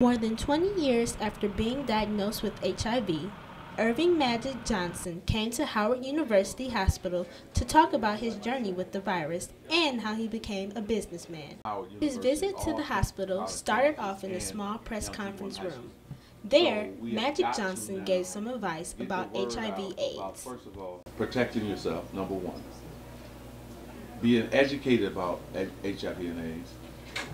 More than 20 years after being diagnosed with HIV, Earvin Magic Johnson came to Howard University Hospital to talk about his journey with the virus and how he became a businessman. His visit to the hospital started off in a small press conference room. There, Magic Johnson gave some advice about HIV AIDS. First of all, protecting yourself, number one. Being educated about HIV and AIDS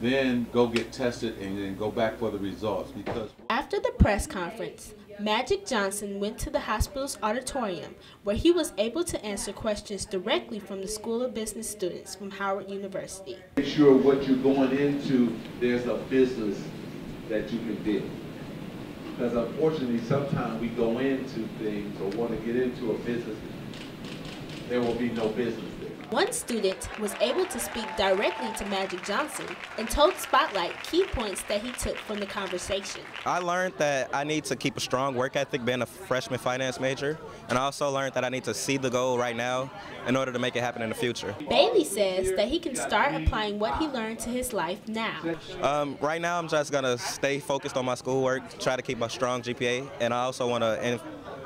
then go get tested and then go back for the results because after the press conference magic johnson went to the hospital's auditorium where he was able to answer questions directly from the school of business students from howard university. Make sure what you're going into there's a business that you can do because unfortunately sometimes we go into things or want to get into a business there will be no business one student was able to speak directly to Magic Johnson and told Spotlight key points that he took from the conversation. I learned that I need to keep a strong work ethic being a freshman finance major, and I also learned that I need to see the goal right now in order to make it happen in the future. Bailey says that he can start applying what he learned to his life now. Um, right now, I'm just going to stay focused on my schoolwork, try to keep a strong GPA, and I also want to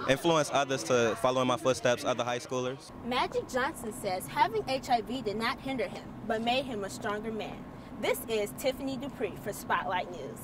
influence others to follow in my footsteps, other high schoolers. Magic Johnson says having HIV did not hinder him, but made him a stronger man. This is Tiffany Dupree for Spotlight News.